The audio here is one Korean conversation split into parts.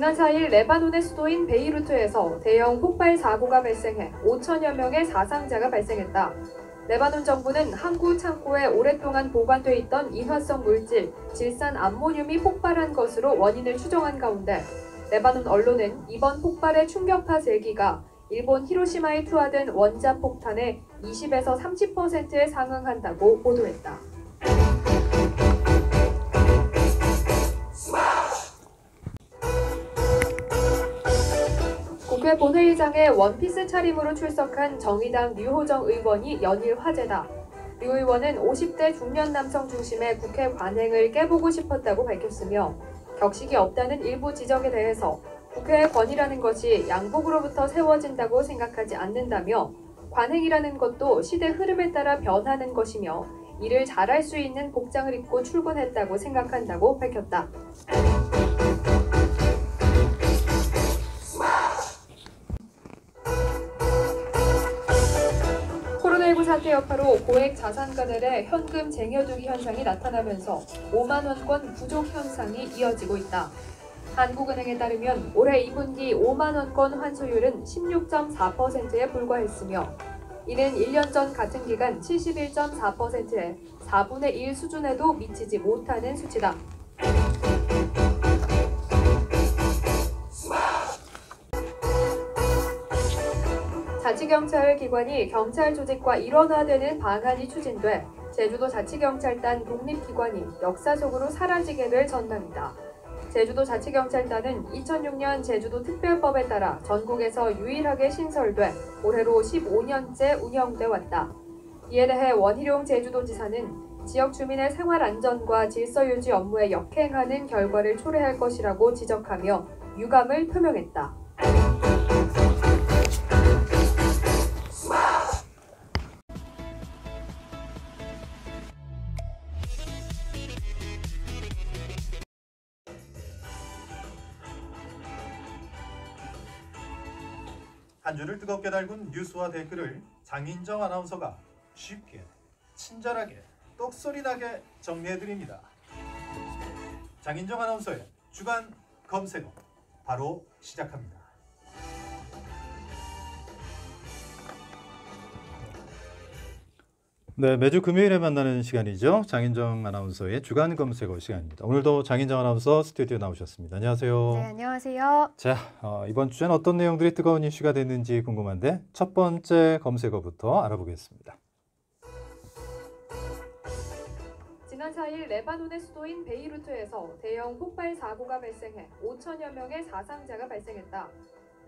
지난 4일 레바논의 수도인 베이루트에서 대형 폭발 사고가 발생해 5천여 명의 사상자가 발생했다. 레바논 정부는 항구 창고에 오랫동안 보관돼 있던 인화성 물질 질산 암모늄이 폭발한 것으로 원인을 추정한 가운데 레바논 언론은 이번 폭발의 충격파 세기가 일본 히로시마에 투하된 원자 폭탄의 20에서 30%에 상응한다고 보도했다. 본회의장에 원피스 차림으로 출석한 정의당 류호정 의원이 연일 화제다. 류 의원은 50대 중년 남성 중심의 국회 관행을 깨보고 싶었다고 밝혔으며 격식이 없다는 일부 지적에 대해서 국회의 권위라는 것이 양복으로부터 세워진다고 생각하지 않는다며 관행이라는 것도 시대 흐름에 따라 변하는 것이며 이를 잘할 수 있는 복장을 입고 출근했다고 생각한다고 밝혔다. 코로나19 사태 여파로 고액 자산가들의 현금 쟁여두기 현상이 나타나면서 5만 원권 부족 현상이 이어지고 있다. 한국은행에 따르면 올해 2분기 5만 원권 환수율은 16.4%에 불과했으며 이는 1년 전 같은 기간 71.4%의 4분의 1 수준에도 미치지 못하는 수치다. 자치경찰 기관이 경찰 조직과 일원화되는 방안이 추진돼 제주도 자치경찰단 독립기관이 역사적으로 사라지게 될 전망이다. 제주도 자치경찰단은 2006년 제주도 특별법에 따라 전국에서 유일하게 신설돼 올해로 15년째 운영돼 왔다. 이에 대해 원희룡 제주도지사는 지역 주민의 생활 안전과 질서 유지 업무에 역행하는 결과를 초래할 것이라고 지적하며 유감을 표명했다. 한 줄을 뜨겁게 달군 뉴스와 댓글을 장인정 아나운서가 쉽게 친절하게 똑소리 나게 정리해 드립니다. 장인정 아나운서의 주간 검색어 바로 시작합니다. 네, 매주 금요일에 만나는 시간이죠. 장인정 아나운서의 주간 검색어 시간입니다. 오늘도 장인정 아나운서 스튜디오 나오셨습니다. 안녕하세요. 네, 안녕하세요. 자, 어, 이번 주엔 어떤 내용들이 뜨거운 이슈가 됐는지 궁금한데 첫 번째 검색어부터 알아보겠습니다. 지난 4일 레바논의 수도인 베이루트에서 대형 폭발 사고가 발생해 5천여 명의 사상자가 발생했다.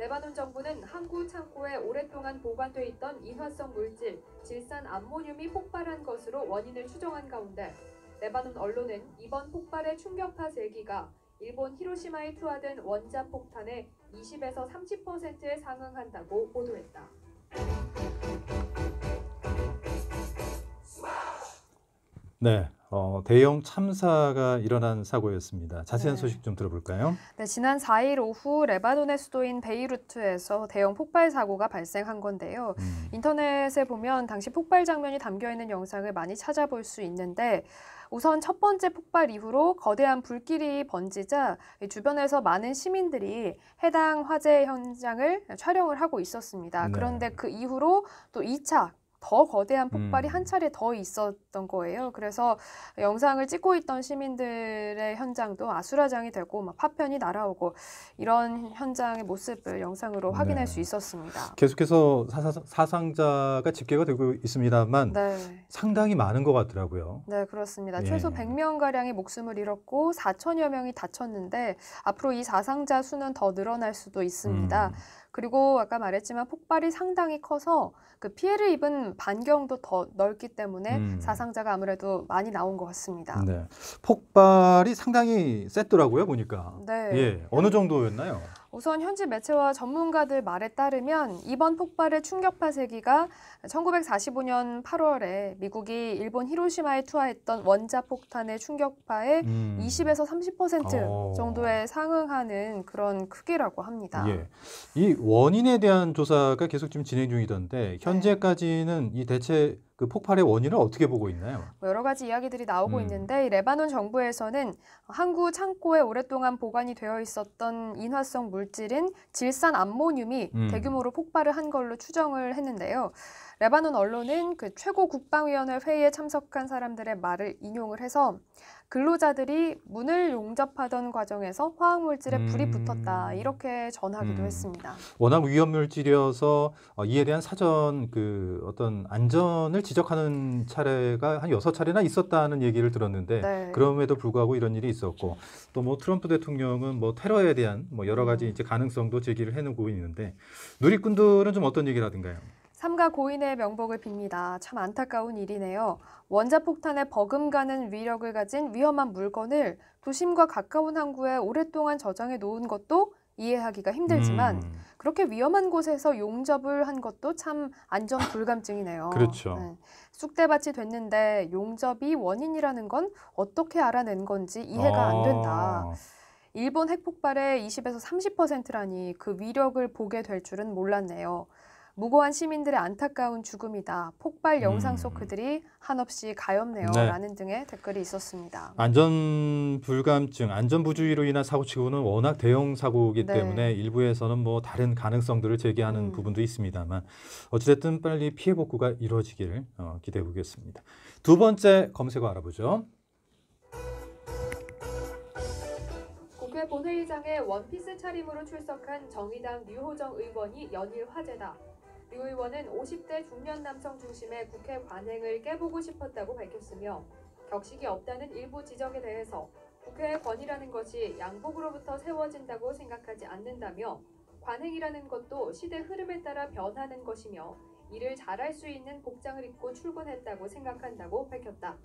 레바논 정부는 항구 창고에 오랫동안 보관돼 있던 인화성 물질 질산 암모늄이 폭발한 것으로 원인을 추정한 가운데 레바논 언론은 이번 폭발의 충격파 세기가 일본 히로시마에 투하된 원자 폭탄의 20에서 30%에 상응한다고 보도했다. 네, 어, 대형 참사가 일어난 사고였습니다. 자세한 네. 소식 좀 들어볼까요? 네, 지난 4일 오후 레바논의 수도인 베이루트에서 대형 폭발 사고가 발생한 건데요. 음, 인터넷에 보면 당시 폭발 장면이 담겨 있는 영상을 많이 찾아볼 수 있는데 우선 첫 번째 폭발 이후로 거대한 불길이 번지자 이 주변에서 많은 시민들이 해당 화재 현장을 촬영을 하고 있었습니다. 네. 그런데 그 이후로 또 2차 더 거대한 폭발이 음. 한 차례 더 있었던 거예요. 그래서 영상을 찍고 있던 시민들의 현장도 아수라장이 되고 막 파편이 날아오고 이런 현장의 모습을 영상으로 확인할 네. 수 있었습니다. 계속해서 사사, 사상자가 집계가 되고 있습니다만 네. 상당히 많은 것 같더라고요. 네, 그렇습니다. 예. 최소 100명 가량이 목숨을 잃었고 4천여 명이 다쳤는데 앞으로 이 사상자 수는 더 늘어날 수도 있습니다. 음, 그리고 아까 말했지만 폭발이 상당히 커서 그 피해를 입은 반경도 더 넓기 때문에 음. 사상자가 아무래도 많이 나온 것 같습니다. 네, 폭발이 상당히 셌더라고요 보니까. 네. 예, 어느 정도였나요? 우선 현지 매체와 전문가들 말에 따르면 이번 폭발의 충격파 세기가 1945년 8월에 미국이 일본 히로시마에 투하했던 원자 폭탄의 충격파의 음. 20에서 30% 어. 정도에 상응하는 그런 크기라고 합니다. 예. 이 원인에 대한 조사가 계속 지금 진행 중이던데 현재까지는 이 대체 그 폭발의 원인을 어떻게 보고 있나요? 뭐 여러 가지 이야기들이 나오고 음. 있는데 이 레바논 정부에서는 항구 창고에 오랫동안 보관이 되어 있었던 인화성 물질인 질산 암모늄이 음. 대규모로 폭발을 한 걸로 추정을 했는데요. 레바논 언론은 그 최고 국방위원회 회의에 참석한 사람들의 말을 인용을 해서 근로자들이 문을 용접하던 과정에서 화학물질에 불이 음. 붙었다 이렇게 전하기도 음. 했습니다. 워낙 위험 물질이어서 어, 이에 대한 사전 그 어떤 안전을 지적하는 차례가 한 여섯 차례나 있었다는 얘기를 들었는데 네. 그럼에도 불구하고 이런 일이 있었고 또 뭐 트럼프 대통령은 뭐 테러에 대한 뭐 여러 가지 음. 이제 가능성도 제기를 해놓고 있는데 누리꾼들은 좀 어떤 얘기를 하던가요? 삼가 고인의 명복을 빕니다. 참 안타까운 일이네요. 원자폭탄에 버금가는 위력을 가진 위험한 물건을 도심과 가까운 항구에 오랫동안 저장해 놓은 것도 이해하기가 힘들지만 음, 그렇게 위험한 곳에서 용접을 한 것도 참 안전 불감증이네요. 그렇죠. 쑥대밭이 됐는데 용접이 원인이라는 건 어떻게 알아낸 건지 이해가 안 된다. 아, 일본 핵폭발의 20에서 30%라니 그 위력을 보게 될 줄은 몰랐네요. 무고한 시민들의 안타까운 죽음이다. 폭발 영상 속 음. 그들이 한없이 가엾네요. 네. 라는 등의 댓글이 있었습니다. 안전 불감증, 안전 부주의로 인한 사고 치고는 워낙 대형 사고이기 네. 때문에 일부에서는 뭐 다른 가능성들을 제기하는 음. 부분도 있습니다만 어찌됐든 빨리 피해 복구가 이루어지기를 어, 기대해 보겠습니다. 두 번째 검색어 알아보죠. 국회 본회의장에 원피스 차림으로 출석한 정의당 류호정 의원이 연일 화제다. 류 의원은 50대 중년 남성 중심의 국회 관행을 깨보고 싶었다고 밝혔으며 격식이 없다는 일부 지적에 대해서 국회의 권위라는 것이 양복으로부터 세워진다고 생각하지 않는다며 관행이라는 것도 시대 흐름에 따라 변하는 것이며 이를 잘할 수 있는 복장을 입고 출근했다고 생각한다고 밝혔다.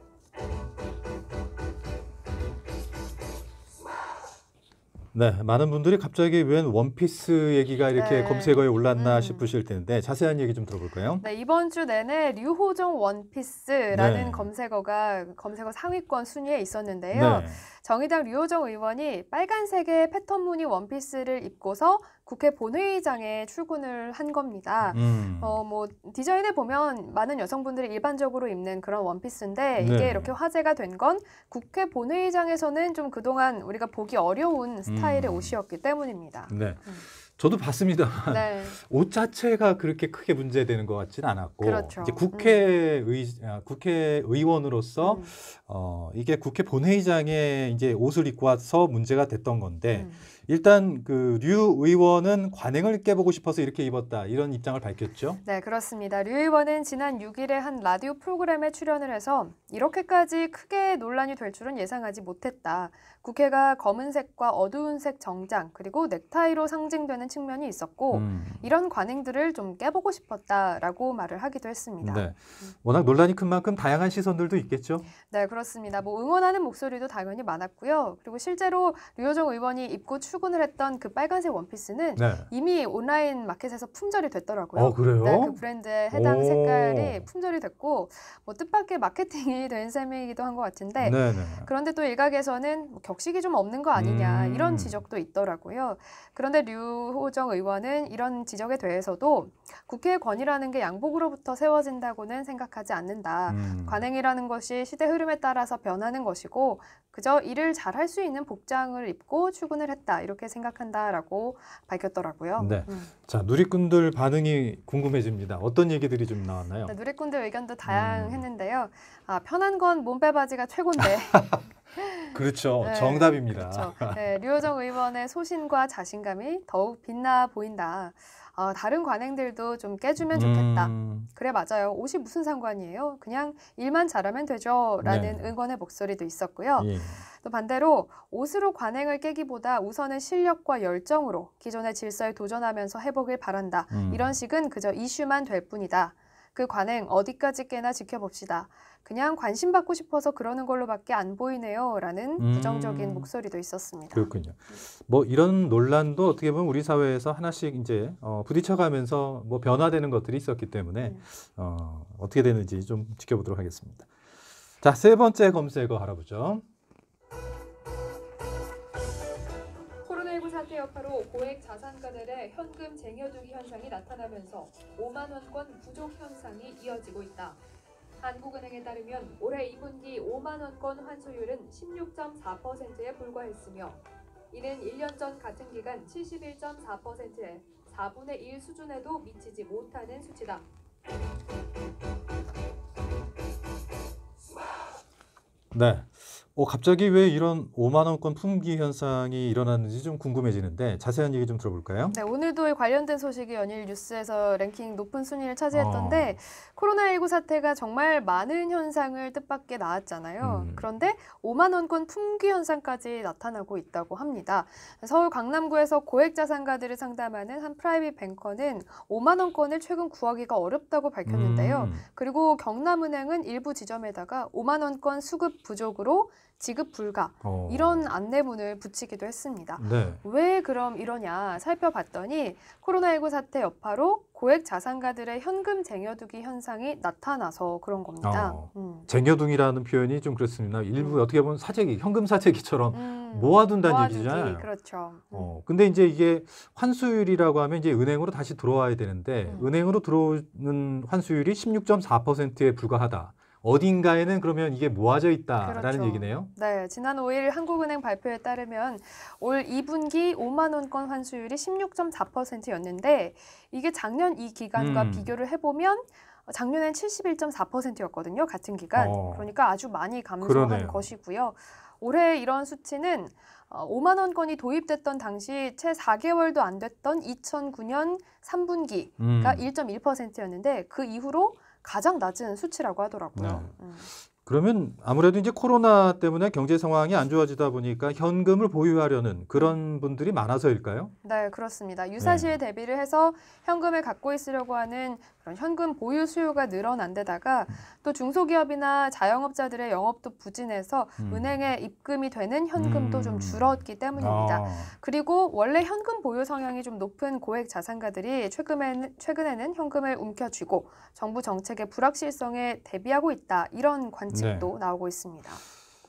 네, 많은 분들이 갑자기 웬 원피스 얘기가 이렇게 네. 검색어에 올랐나 음. 싶으실 텐데 자세한 얘기 좀 들어볼까요? 네, 이번 주 내내 류호정 원피스라는 네. 검색어가 검색어 상위권 순위에 있었는데요. 네. 정의당 류호정 의원이 빨간색의 패턴 무늬 원피스를 입고서 국회 본회의장에 출근을 한 겁니다. 음. 어, 뭐 디자인에 보면 많은 여성분들이 일반적으로 입는 그런 원피스인데 이게 네. 이렇게 화제가 된 건 국회 본회의장에서는 좀 그동안 우리가 보기 어려운 스타일의 음. 옷이었기 때문입니다. 네. 음. 저도 봤습니다만 네. 옷 자체가 그렇게 크게 문제되는 것 같지는 않았고 그렇죠. 이제 국회의 아, 국회의원으로서 음, 어, 이게 국회 본회의장에 이제 옷을 입고 와서 문제가 됐던 건데 음. 일단 그 류 의원은 관행을 깨보고 싶어서 이렇게 입었다 이런 입장을 밝혔죠. 네, 그렇습니다. 류 의원은 지난 6일에 한 라디오 프로그램에 출연을 해서 이렇게까지 크게 논란이 될 줄은 예상하지 못했다. 국회가 검은색과 어두운 색 정장 그리고 넥타이로 상징되는 측면이 있었고 음. 이런 관행들을 좀 깨보고 싶었다라고 말을 하기도 했습니다. 네. 워낙 논란이 큰 만큼 다양한 시선들도 있겠죠. 네, 그렇습니다. 뭐 응원하는 목소리도 당연히 많았고요. 그리고 실제로 류호정 의원이 입고 출근을 했던 그 빨간색 원피스는 네. 이미 온라인 마켓에서 품절이 됐더라고요. 어 그래요? 네, 그 브랜드의 해당 오. 색깔이 품절이 됐고 뭐 뜻밖의 마케팅이 된 셈이기도 한 것 같은데 네네. 그런데 또 일각에서는 뭐 격 식이 좀 없는 거 아니냐 음. 이런 지적도 있더라고요. 그런데 류호정 의원은 이런 지적에 대해서도 국회의 권위라는 게 양복으로부터 세워진다고는 생각하지 않는다. 음. 관행이라는 것이 시대 흐름에 따라서 변하는 것이고 그저 일을 잘 할 수 있는 복장을 입고 출근을 했다 이렇게 생각한다라고 밝혔더라고요. 네. 음. 자 누리꾼들 반응이 궁금해집니다. 어떤 얘기들이 좀 나왔나요? 네, 누리꾼들 의견도 음. 다양했는데요. 아, 편한 건 몸빼 바지가 최고인데. 그렇죠. 네, 정답입니다. 그렇죠. 네, 류호정 의원의 소신과 자신감이 더욱 빛나 보인다. 아, 다른 관행들도 좀 깨주면 좋겠다. 음, 그래 맞아요. 옷이 무슨 상관이에요? 그냥 일만 잘하면 되죠.라는 네. 응원의 목소리도 있었고요. 예. 또 반대로 옷으로 관행을 깨기보다 우선은 실력과 열정으로 기존의 질서에 도전하면서 해보길 바란다. 음. 이런 식은 그저 이슈만 될 뿐이다. 그 관행 어디까지 깨나 지켜봅시다. 그냥 관심 받고 싶어서 그러는 걸로밖에 안 보이네요. 라는 음. 부정적인 목소리도 있었습니다. 그렇군요. 뭐 이런 논란도 어떻게 보면 우리 사회에서 하나씩 이제 어, 부딪혀가면서 뭐 변화되는 것들이 있었기 때문에 음. 어, 어떻게 되는지 좀 지켜보도록 하겠습니다. 자, 세 번째 검색어 알아보죠. 코로나19 사태 여파로 고액 자산가들의 현금 쟁여두기 현상이 나타나면서 5만 원권 부족 현상이 이어지고 있다. 한국은행에 따르면 올해 2분기 5만 원권 환수율은 16.4%에 불과했으며 이는 1년 전 같은 기간 71.4%의 4분의 1 수준에도 미치지 못하는 수치다. 네. 어, 갑자기 왜 이런 5만 원권 품귀 현상이 일어났는지 좀 궁금해지는데 자세한 얘기 좀 들어볼까요? 네, 오늘도 관련된 소식이 연일 뉴스에서 랭킹 높은 순위를 차지했던데 코로나19 사태가 정말 많은 현상을 뜻밖의 낳았잖아요. 음. 그런데 5만 원권 품귀 현상까지 나타나고 있다고 합니다. 서울 강남구에서 고액 자산가들을 상담하는 한 프라이빗 뱅커는 5만 원권을 최근 구하기가 어렵다고 밝혔는데요. 음, 그리고 경남은행은 일부 지점에다가 5만 원권 수급 부족으로 지급 불가 어. 이런 안내문을 붙이기도 했습니다. 네. 왜 그럼 이러냐 살펴봤더니 코로나19 사태 여파로 고액 자산가들의 현금 쟁여두기 현상이 나타나서 그런 겁니다. 어. 음. 쟁여둥이라는 표현이 좀 그렇습니다. 일부 어떻게 보면 사재기, 현금 사재기처럼 음. 모아둔다는 모아두기, 얘기잖아요. 그렇죠. 음. 어, 근데 이제 이게 환수율이라고 하면 이제 은행으로 다시 들어와야 되는데 음. 은행으로 들어오는 환수율이 16.4%에 불과하다. 어딘가에는 그러면 이게 모아져 있다라는 그렇죠. 얘기네요. 네, 지난 5일 한국은행 발표에 따르면 올 2분기 5만 원권 환수율이 16.4%였는데 이게 작년 이 기간과 음. 비교를 해보면 작년엔 71.4%였거든요. 같은 기간. 어. 그러니까 아주 많이 감소한 그러네요. 것이고요. 올해 이런 수치는 어, 5만 원권이 도입됐던 당시 채 4개월도 안 됐던 2009년 3분기가 음. 1.1%였는데 그 이후로 가장 낮은 수치라고 하더라고요. 네. 음. 그러면 아무래도 이제 코로나 때문에 경제 상황이 안 좋아지다 보니까 현금을 보유하려는 그런 분들이 많아서일까요? 네, 그렇습니다. 유사시에 대비를 해서 현금을 갖고 있으려고 하는 그런 현금 보유 수요가 늘어난 데다가 또 중소기업이나 자영업자들의 영업도 부진해서 음. 은행에 입금이 되는 현금도 음. 좀 줄었기 때문입니다. 아, 그리고 원래 현금 보유 성향이 좀 높은 고액 자산가들이 최근에는, 최근에는 현금을 움켜쥐고 정부 정책의 불확실성에 대비하고 있다. 이런 관측 도 네. 나오고 있습니다.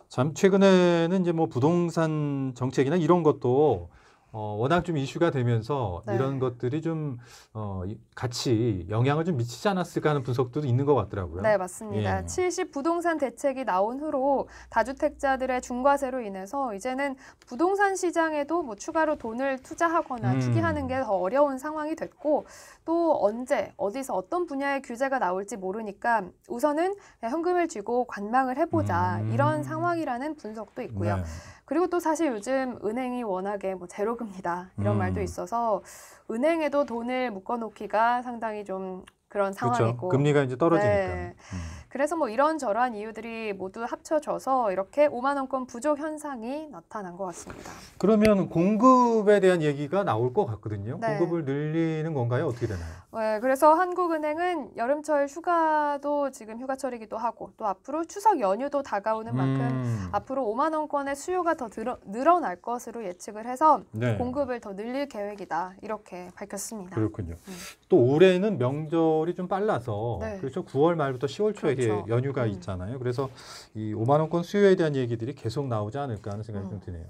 참 최근에는 이제 뭐 부동산 정책이나 이런 것도 어, 워낙 좀 이슈가 되면서 네. 이런 것들이 좀 어, 이- 같이 영향을 좀 미치지 않았을까 하는 분석도 있는 것 같더라고요. 네, 맞습니다. 예. 70 부동산 대책이 나온 후로 다주택자들의 중과세로 인해서 이제는 부동산 시장에도 뭐 추가로 돈을 투자하거나 음. 투기하는 게 더 어려운 상황이 됐고 또 언제 어디서 어떤 분야의 규제가 나올지 모르니까 우선은 현금을 쥐고 관망을 해보자 음. 이런 상황이라는 분석도 있고요. 네. 그리고 또 사실 요즘 은행이 워낙에 뭐 제로금리다 이런 음. 말도 있어서 은행에도 돈을 묶어놓기가 상당히 좀 그런 상황이고 그렇죠. 금리가 이제 떨어지니까. 네. 음. 그래서 뭐 이런 저러한 이유들이 모두 합쳐져서 이렇게 5만 원권 부족 현상이 나타난 것 같습니다. 그러면 공급에 대한 얘기가 나올 것 같거든요. 네. 공급을 늘리는 건가요? 어떻게 되나요? 네, 그래서 한국은행은 여름철 휴가도 지금 휴가철이기도 하고 또 앞으로 추석 연휴도 다가오는 만큼 음. 앞으로 5만 원권의 수요가 더 늘어, 늘어날 것으로 예측을 해서 네. 공급을 더 늘릴 계획이다 이렇게 밝혔습니다. 그렇군요. 음. 또 올해는 명절 이 좀 빨라서 네. 그렇죠. 9월 말부터 10월 초에 그렇죠. 연휴가 음. 있잖아요. 그래서 이 5만 원권 수요에 대한 얘기들이 계속 나오지 않을까 하는 생각이 음. 좀 드네요.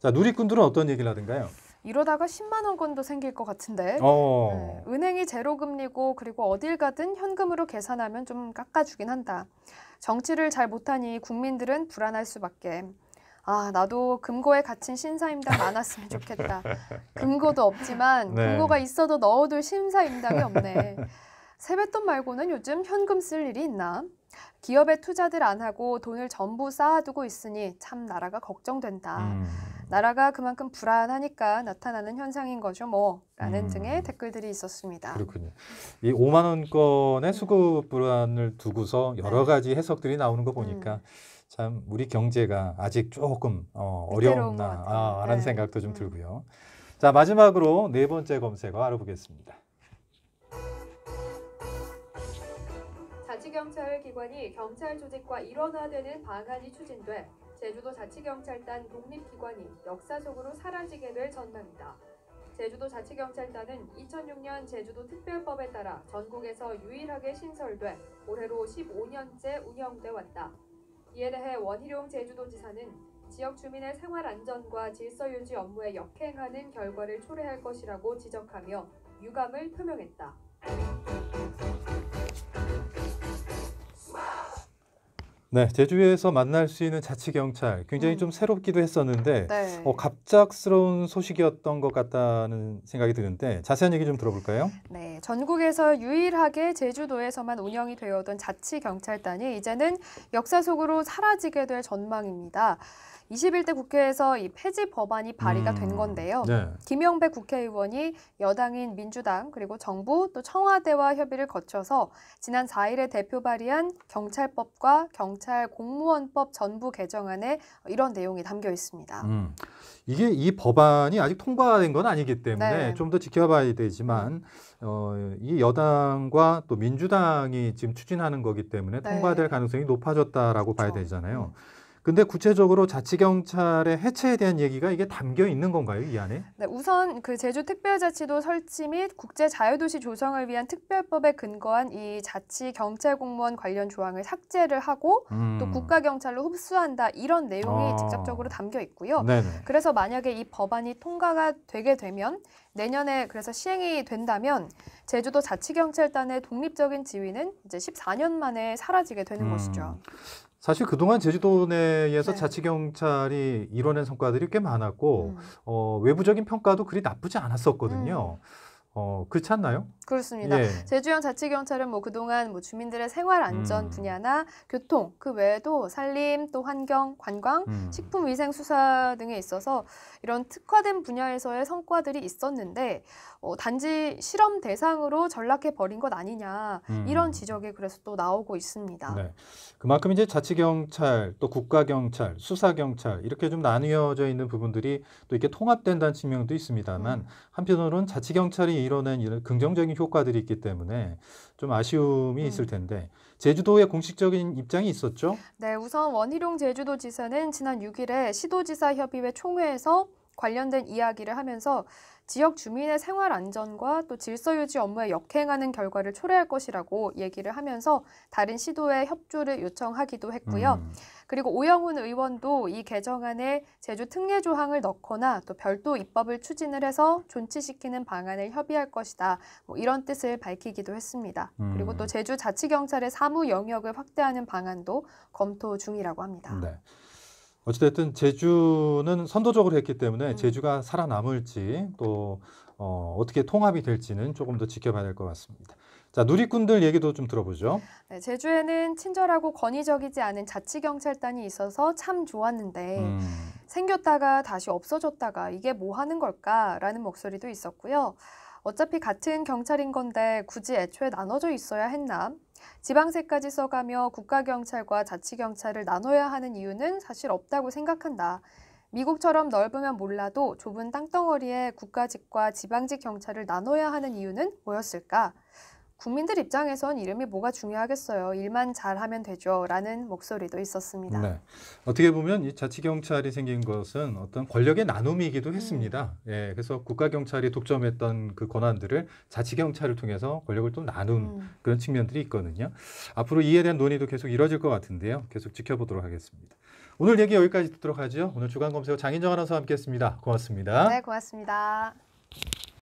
자, 누리꾼들은 어떤 얘기를 하던가요? 이러다가 10만 원권도 생길 것 같은데 어. 네, 은행이 제로금리고 그리고 어딜 가든 현금으로 계산하면 좀 깎아주긴 한다. 정치를 잘 못하니 국민들은 불안할 수밖에. 아, 나도 금고에 갇힌 신사임당 많았으면 좋겠다. 금고도 없지만 네. 금고가 있어도 넣어둘 신사임당이 없네. 세뱃돈 말고는 요즘 현금 쓸 일이 있나? 기업에 투자들 안 하고 돈을 전부 쌓아두고 있으니 참 나라가 걱정된다. 음. 나라가 그만큼 불안하니까 나타나는 현상인 거죠, 뭐. 라는 음. 등의 댓글들이 있었습니다. 그렇군요. 이 5만 원권의 수급 불안을 두고서 여러 네. 가지 해석들이 나오는 거 보니까 음. 참 우리 경제가 아직 조금 어, 어려웠나 같아요. 아, 라는 네. 생각도 좀 음. 들고요. 자 마지막으로 네 번째 검색어 알아보겠습니다. 자치경찰기관이 경찰 조직과 일원화되는 방안이 추진돼 제주도 자치경찰단 독립기관이 역사적으로 사라지게 될 전망이다. 제주도 자치경찰단은 2006년 제주도 특별법에 따라 전국에서 유일하게 신설돼 올해로 15년째 운영돼 왔다. 이에 대해 원희룡 제주도지사는 지역 주민의 생활 안전과 질서 유지 업무에 역행하는 결과를 초래할 것이라고 지적하며 유감을 표명했다. 네, 제주에서 만날 수 있는 자치경찰 굉장히 음. 좀 새롭기도 했었는데 네. 어, 갑작스러운 소식이었던 것 같다는 생각이 드는데 자세한 얘기 좀 들어볼까요? 네, 전국에서 유일하게 제주도에서만 운영이 되어오던 자치경찰단이 이제는 역사 속으로 사라지게 될 전망입니다. 21대 국회에서 이 폐지 법안이 발의가 된 음, 건데요. 네. 김영배 국회의원이 여당인 민주당 그리고 정부 또 청와대와 협의를 거쳐서 지난 4일에 대표 발의한 경찰법과 경찰 공무원법 전부 개정안에 이런 내용이 담겨 있습니다. 음, 이게 이 법안이 아직 통과된 건 아니기 때문에 네. 좀더 지켜봐야 되지만 어, 이 여당과 또 민주당이 지금 추진하는 거기 때문에 네. 통과될 가능성이 높아졌다라고 봐야 그렇죠. 되잖아요. 근데 구체적으로 자치경찰의 해체에 대한 얘기가 이게 담겨 있는 건가요, 이 안에? 네, 우선 그 제주 특별자치도 설치 및 국제 자유도시 조성을 위한 특별법에 근거한 이 자치 경찰 공무원 관련 조항을 삭제를 하고 음. 또 국가 경찰로 흡수한다 이런 내용이 아. 직접적으로 담겨 있고요. 네네. 그래서 만약에 이 법안이 통과가 되게 되면 내년에 그래서 시행이 된다면 제주도 자치경찰단의 독립적인 지위는 이제 14년 만에 사라지게 되는 음. 것이죠. 사실 그동안 제주도 내에서 네. 자치경찰이 이뤄낸 성과들이 꽤 많았고 음, 어, 외부적인 평가도 그리 나쁘지 않았었거든요. 어, 그렇지 않나요? 그렇습니다. 예. 제주형 자치경찰은 뭐 그동안 뭐 주민들의 생활 안전 음. 분야나 교통 그 외에도 산림 또 환경 관광 음. 식품 위생 수사 등에 있어서 이런 특화된 분야에서의 성과들이 있었는데 어, 단지 실험 대상으로 전락해 버린 것 아니냐 음. 이런 지적이 그래서 또 나오고 있습니다. 네. 그만큼 이제 자치경찰, 또 국가경찰, 수사경찰 이렇게 좀 나뉘어져 있는 부분들이 또 이렇게 통합된다는 측면도 있습니다만 음. 한편으로는 자치경찰이 이뤄낸 이런 긍정적인 효과들이 있기 때문에 좀 아쉬움이 음. 있을 텐데 제주도의 공식적인 입장이 있었죠? 네, 우선 원희룡 제주도지사는 지난 6일에 시도지사 협의회 총회에서 관련된 이야기를 하면서 지역 주민의 생활 안전과 또 질서 유지 업무에 역행하는 결과를 초래할 것이라고 얘기를 하면서 다른 시도에 협조를 요청하기도 했고요. 음. 그리고 오영훈 의원도 이 개정안에 제주 특례 조항을 넣거나 또 별도 입법을 추진을 해서 존치시키는 방안을 협의할 것이다. 뭐 이런 뜻을 밝히기도 했습니다. 음. 그리고 또 제주 자치경찰의 사무 영역을 확대하는 방안도 검토 중이라고 합니다. 네. 어찌됐든 제주는 선도적으로 했기 때문에 음. 제주가 살아남을지 또 어, 어떻게 통합이 될지는 조금 더 지켜봐야 될 것 같습니다. 자, 누리꾼들 얘기도 좀 들어보죠. 네, 제주에는 친절하고 권위적이지 않은 자치경찰단이 있어서 참 좋았는데 음. 생겼다가 다시 없어졌다가 이게 뭐 하는 걸까라는 목소리도 있었고요. 어차피 같은 경찰인 건데 굳이 애초에 나눠져 있어야 했나? 지방세까지 써가며 국가경찰과 자치경찰을 나눠야 하는 이유는 사실 없다고 생각한다. 미국처럼 넓으면 몰라도 좁은 땅덩어리에 국가직과 지방직 경찰을 나눠야 하는 이유는 뭐였을까? 국민들 입장에선 이름이 뭐가 중요하겠어요. 일만 잘하면 되죠. 라는 목소리도 있었습니다. 네. 어떻게 보면 이 자치경찰이 생긴 것은 어떤 권력의 나눔이기도 음. 했습니다. 예, 그래서 국가경찰이 독점했던 그 권한들을 자치경찰을 통해서 권력을 또 나눈 음. 그런 측면들이 있거든요. 앞으로 이에 대한 논의도 계속 이뤄질 것 같은데요. 계속 지켜보도록 하겠습니다. 오늘 얘기 여기까지 듣도록 하죠. 오늘 주간 검색어 장인정 아나운서와 함께했습니다. 고맙습니다. 네, 고맙습니다.